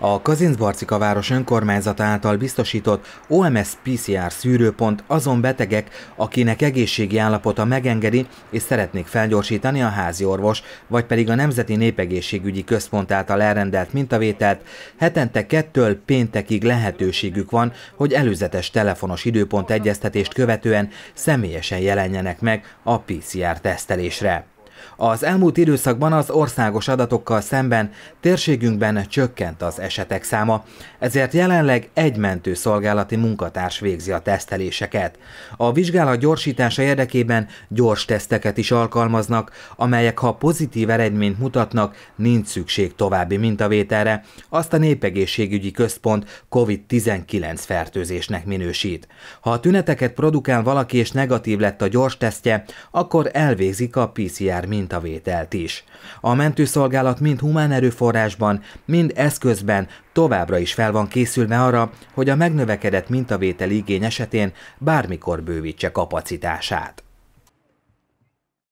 A Kazincbarcika város önkormányzata által biztosított OMS PCR szűrőpont azon betegek, akinek egészségi állapota megengedi és szeretnék felgyorsítani a házi orvos, vagy pedig a Nemzeti Népegészségügyi Központ által elrendelt mintavételt, hetente kettől péntekig lehetőségük van, hogy előzetes telefonos időpont egyeztetést követően személyesen jelenjenek meg a PCR tesztelésre. Az elmúlt időszakban az országos adatokkal szemben térségünkben csökkent az esetek száma, ezért jelenleg egy mentőszolgálati munkatárs végzi a teszteléseket. A vizsgálat gyorsítása érdekében gyors teszteket is alkalmaznak, amelyek ha pozitív eredményt mutatnak, nincs szükség további mintavételre, azt a Népegészségügyi Központ COVID-19 fertőzésnek minősít. Ha a tüneteket produkál valaki és negatív lett a gyors tesztje, akkor elvégzik a PCR mintavételt is. A mentőszolgálat mind humán erőforrásban, mind eszközben továbbra is fel van készülve arra, hogy a megnövekedett mintavétel igény esetén bármikor bővítse kapacitását.